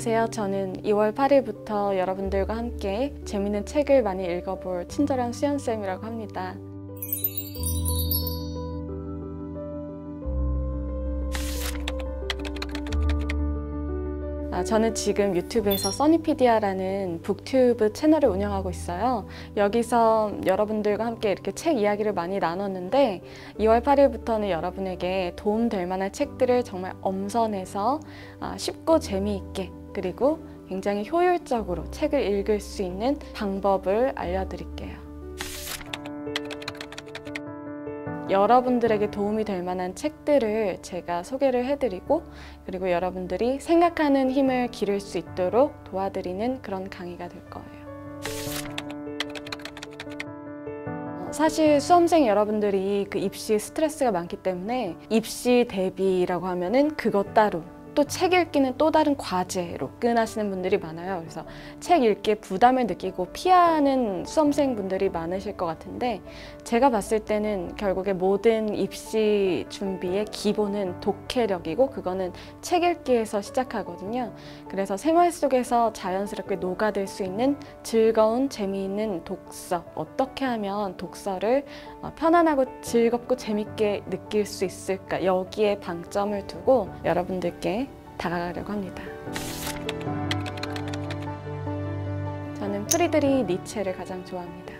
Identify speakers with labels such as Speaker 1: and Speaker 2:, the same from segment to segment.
Speaker 1: 안녕하세요. 저는 2월 8일부터 여러분들과 함께 재밌는 책을 많이 읽어볼 친절한 수연쌤이라고 합니다. 아, 저는 지금 유튜브에서 써니피디아라는 북튜브 채널을 운영하고 있어요. 여기서 여러분들과 함께 이렇게 책 이야기를 많이 나눴는데 2월 8일부터는 여러분에게 도움될 만한 책들을 정말 엄선해서 아, 쉽고 재미있게 그리고 굉장히 효율적으로 책을 읽을 수 있는 방법을 알려드릴게요. 여러분들에게 도움이 될 만한 책들을 제가 소개를 해드리고 그리고 여러분들이 생각하는 힘을 기를 수 있도록 도와드리는 그런 강의가 될 거예요. 어, 사실 수험생 여러분들이 그 입시 스트레스가 많기 때문에 입시 대비라고 하면은 그것 따로 또 책 읽기는 또 다른 과제로 끝나시는 분들이 많아요. 그래서 책 읽기에 부담을 느끼고 피하는 수험생분들이 많으실 것 같은데 제가 봤을 때는 결국에 모든 입시 준비의 기본은 독해력이고 그거는 책 읽기에서 시작하거든요. 그래서 생활 속에서 자연스럽게 녹아들 수 있는 즐거운 재미있는 독서 어떻게 하면 독서를 어, 편안하고 즐겁고 재밌게 느낄 수 있을까 여기에 방점을 두고 여러분들께 다가가려고 합니다. 저는 프리드리 니체를 가장 좋아합니다.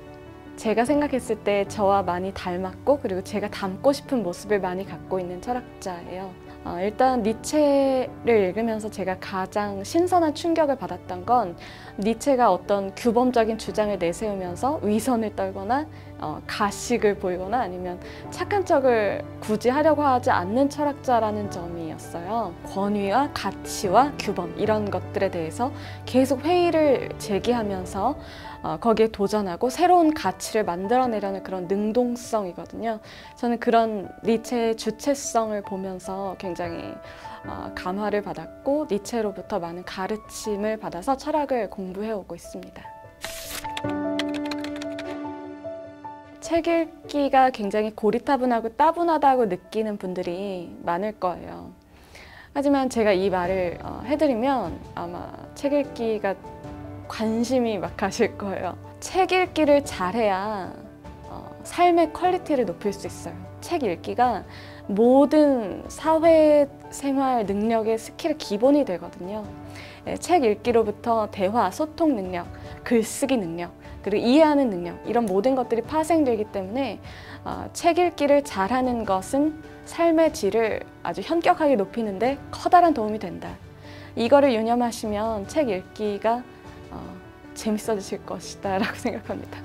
Speaker 1: 제가 생각했을 때 저와 많이 닮았고 그리고 제가 닮고 싶은 모습을 많이 갖고 있는 철학자예요. 어, 일단 니체를 읽으면서 제가 가장 신선한 충격을 받았던 건 니체가 어떤 규범적인 주장을 내세우면서 위선을 떨거나 어, 가식을 보이거나 아니면 착한 척을 굳이 하려고 하지 않는 철학자라는 점이었어요. 권위와 가치와 규범 이런 것들에 대해서 계속 회의를 제기하면서 어, 거기에 도전하고 새로운 가치를 만들어내려는 그런 능동성이거든요. 저는 그런 니체의 주체성을 보면서 굉장히 어, 감화를 받았고 니체로부터 많은 가르침을 받아서 철학을 공부해오고 있습니다. 책 읽기가 굉장히 고리타분하고 따분하다고 느끼는 분들이 많을 거예요. 하지만 제가 이 말을 어, 해드리면 아마 책 읽기가 관심이 막 가실 거예요. 책 읽기를 잘해야 어, 삶의 quality를 높일 수 있어요. 책 읽기가 모든 사회생활 능력의 skill의 기본이 되거든요. 예, 책 읽기로부터 대화, 소통 능력, 글쓰기 능력, 그리고 이해하는 능력 이런 모든 것들이 파생되기 때문에 어, 책 읽기를 잘하는 것은 삶의 질을 아주 현격하게 높이는데 커다란 도움이 된다. 이거를 유념하시면 책 읽기가 어, 재밌어지실 것이다 라고 생각합니다.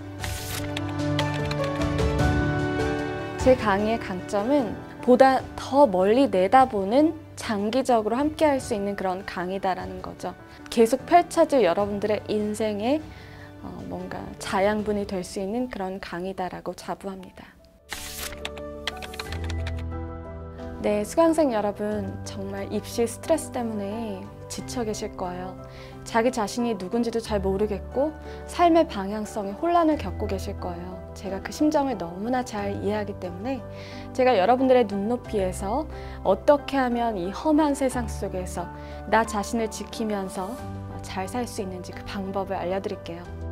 Speaker 1: 제 강의의 강점은 보다 더 멀리 내다보는 장기적으로 함께 할 수 있는 그런 강의다라는 거죠. 계속 펼쳐질 여러분들의 인생의 어, 뭔가 자양분이 될 수 있는 그런 강의다라고 자부합니다. 네, 수강생 여러분 정말 입시 스트레스 때문에 지쳐 계실 거예요. 자기 자신이 누군지도 잘 모르겠고 삶의 방향성에 혼란을 겪고 계실 거예요. 제가 그 심정을 너무나 잘 이해하기 때문에 제가 여러분들의 눈높이에서 어떻게 하면 이 험한 세상 속에서 나 자신을 지키면서 잘 살 수 있는지 그 방법을 알려드릴게요.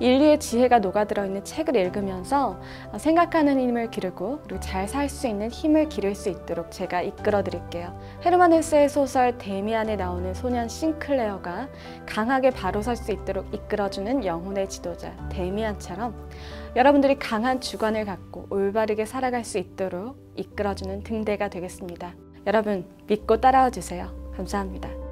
Speaker 1: 인류의 지혜가 녹아들어 있는 책을 읽으면서 생각하는 힘을 기르고 그리고 잘 살 수 있는 힘을 기를 수 있도록 제가 이끌어 드릴게요. 헤르만 헬스의 소설 데미안에 나오는 소년 싱클레어가 강하게 바로 설 수 있도록 이끌어주는 영혼의 지도자 데미안처럼 여러분들이 강한 주관을 갖고 올바르게 살아갈 수 있도록 이끌어주는 등대가 되겠습니다. 여러분 믿고 따라와 주세요. 감사합니다.